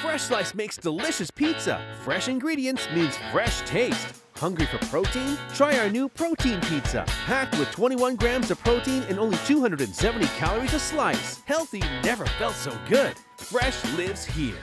Freshslice makes delicious pizza. Fresh ingredients means fresh taste. Hungry for protein? Try our new protein pizza, packed with 21 grams of protein and only 270 calories a slice. Healthy never felt so good. Fresh lives here.